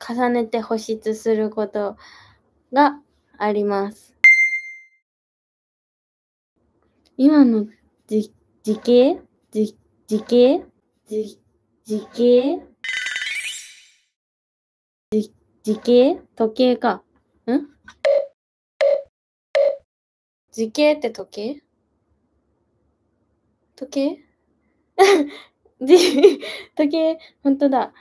重ねて保湿することがあります。今の時時系時時系時時系時時計時計か。ん時計って時計時計時計、本当だ。